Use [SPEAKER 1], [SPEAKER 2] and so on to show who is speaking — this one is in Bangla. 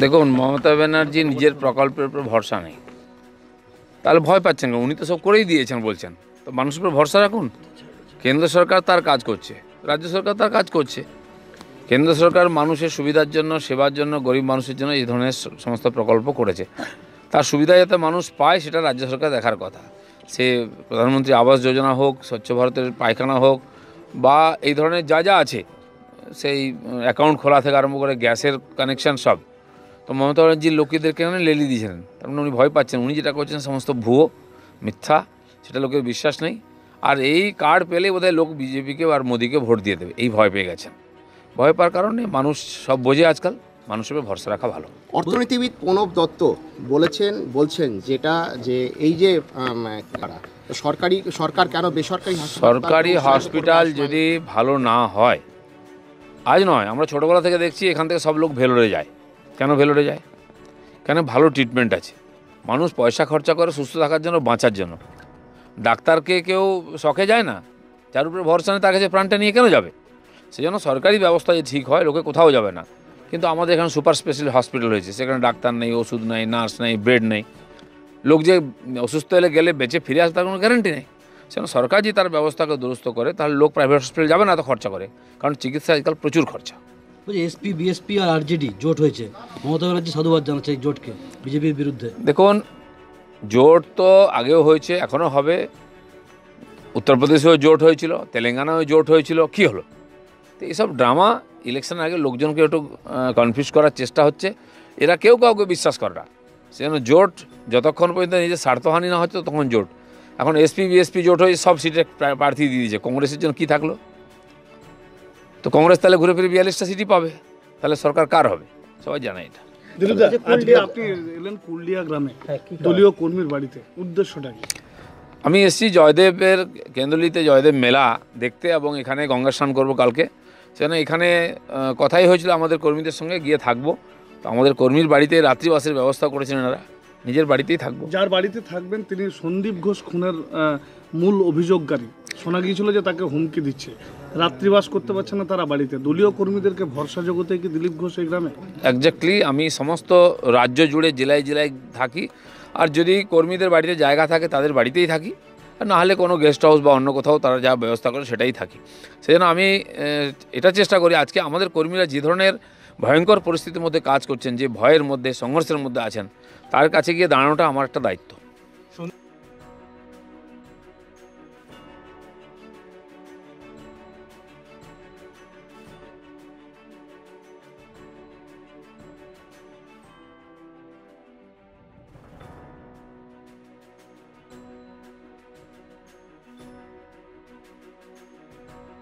[SPEAKER 1] দেখুন, মমতা ব্যানার্জি নিজের প্রকল্পের উপর ভরসা নেই। তাহলে ভয় পাচ্ছেন? উনি তো সব করেই দিয়েছেন বলছেন। তো মানুষের উপর ভরসা রাখুন। কেন্দ্র সরকার তার কাজ করছে, রাজ্য সরকার তার কাজ করছে। কেন্দ্র সরকার মানুষের সুবিধার জন্য, সেবার জন্য, গরিব মানুষের জন্য এই ধরনের সমস্ত প্রকল্প করেছে। তার সুবিধা যাতে মানুষ পায়, সেটা রাজ্য সরকার দেখার কথা। সে প্রধানমন্ত্রী আবাস যোজনা হোক, স্বচ্ছ ভারতের পায়খানা হোক, বা এই ধরনের যা যা আছে, সেই অ্যাকাউন্ট খোলা থেকে আরম্ভ করে গ্যাসের কানেকশান সব। তো মমতা ব্যানার্জির লোকেদেরকে এখানে লেলি দিয়েছিলেন। তার মানে উনি ভয় পাচ্ছেন। উনি যেটা করছেন সমস্ত ভুয়ো মিথ্যা সেটা লোকের বিশ্বাস নেই। আর এই কার্ড পেলে বোধহয় লোক বিজেপিকে আর মোদিকে ভোট দিয়ে দেবে। এই ভয় পেয়ে গেছেন। ভয় পাওয়ার কারণে মানুষ সব বোঝে আজকাল মানুষের উপর ভরসা রাখা ভালো।
[SPEAKER 2] অর্থনীতিবিদ প্রণব দত্ত বলেছেন বলছেন যেটা যে এই যে সরকারি সরকার কেন বেসরকারি
[SPEAKER 1] সরকারি হসপিটাল যদি ভালো না হয় আজ নয় আমরা ছোটোবেলা থেকে দেখছি এখান থেকে সব লোক ভেলোরে যায়। কেন ভেলোরে যায়? কেন ভালো ট্রিটমেন্ট আছে? মানুষ পয়সা খরচা করে সুস্থ থাকার জন্য, বাঁচার জন্য। ডাক্তারকে কেউ শখে যায় না? যার উপরে ভরসা নেই, তার কাছে প্রাণটা নিয়ে কেন যাবে? সেজন্য সরকারি ব্যবস্থা যে ঠিক হয়, লোকে কোথাও যাবে না। কিন্তু আমাদের এখানে সুপার স্পেশাল হসপিটাল হয়েছে। সেখানে ডাক্তার নেই, ওষুধ নেই নার্স নেই বেড নেই। লোক যে অসুস্থ হলে গেলে বেঁচে ফিরে আসে, তার কোনো গ্যারান্টি নেই। সেজন্য সরকার যদি তার ব্যবস্থাকে দুরস্ত করে, তাহলে লোক প্রাইভেট হসপিটাল যাবে না, এত খরচা করে। কারণ চিকিৎসা আজকাল প্রচুর খরচা।
[SPEAKER 3] এসপি বিএসপি আর আরজেডি জোট হয়েছে। মমতা ব্যানার্জি সাধুবাদ জানাচ্ছে এই জোটকে, বিজেপির বিরুদ্ধে।
[SPEAKER 1] দেখুন, জোট তো আগেও হয়েছে, এখনও হবে। উত্তরপ্রদেশেও জোট হয়েছিল, তেলেঙ্গানাও জোট হয়েছিল, কি হলো? তো এইসব ড্রামা ইলেকশন আগে লোকজনকে একটু কনফিউজ করার চেষ্টা হচ্ছে। এরা কেউ কাউকে বিশ্বাস করে না। সেজন্য জোট, যতক্ষণ পর্যন্ত নিজের স্বার্থহানি না হচ্ছে তখন জোট। এখন এসপি বিএসপি জোট হয়ে সব সিটে প্রা- প্রার্থী দিয়ে দিয়েছে। কংগ্রেসের জন্য কী থাকল? তো কংগ্রেস তাহলে ঘুরে ফিরে বিয়াল্লিশটা সিটই পাবে। তাহলে সরকার কার হবে? সবাই জানে এটা।
[SPEAKER 4] আপনি এলেন কুলডিয়া গ্রামে। দলীয় কর্মীর বাড়িতে। উদ্দেশ্যটা কি?
[SPEAKER 1] আমি এসেছি জয়দেবের কেন্দ্রলিতে জয়দেব মেলা দেখতে এবং এখানে গঙ্গা স্নান করব কালকে। সেখানে এখানে কথাই হয়েছিল আমাদের কর্মীদের সঙ্গে গিয়ে থাকব। তো আমাদের কর্মীর বাড়িতে রাত্রিবাসের ব্যবস্থা করেছেন এনারা। নিজের বাড়িতেই থাকব।
[SPEAKER 4] যার বাড়িতে থাকবেন তিনি সন্দীপ ঘোষ খুনের মূল অভিযোগকারী। শোনা গিয়েছিল যে তাকে হুমকি দিচ্ছে। রাত্রিবাস করতে পারছে না তারা বাড়িতে। দলীয় কর্মীদেরকে ভরসা জগতে কি দিলীপ ঘোষ এই গ্রামে?
[SPEAKER 1] একজাক্টলি আমি সমস্ত রাজ্য জুড়ে জেলায় জেলায় থাকি। আর যদি কর্মীদের বাড়িতে জায়গা থাকে, তাদের বাড়িতেই থাকি। আর না হলে কোনো গেস্ট হাউস বা অন্য কোথাও তারা যা ব্যবস্থা করে সেটাই থাকি। সেজন্য আমি এটা চেষ্টা করি আজকে আমাদের কর্মীরা যে ধরনের ভয়ঙ্কর পরিস্থিতির মধ্যে কাজ করছেন, যে ভয়ের মধ্যে, সংঘর্ষের মধ্যে আছেন, তার কাছে গিয়ে দাঁড়ানোটা আমার একটা দায়িত্ব।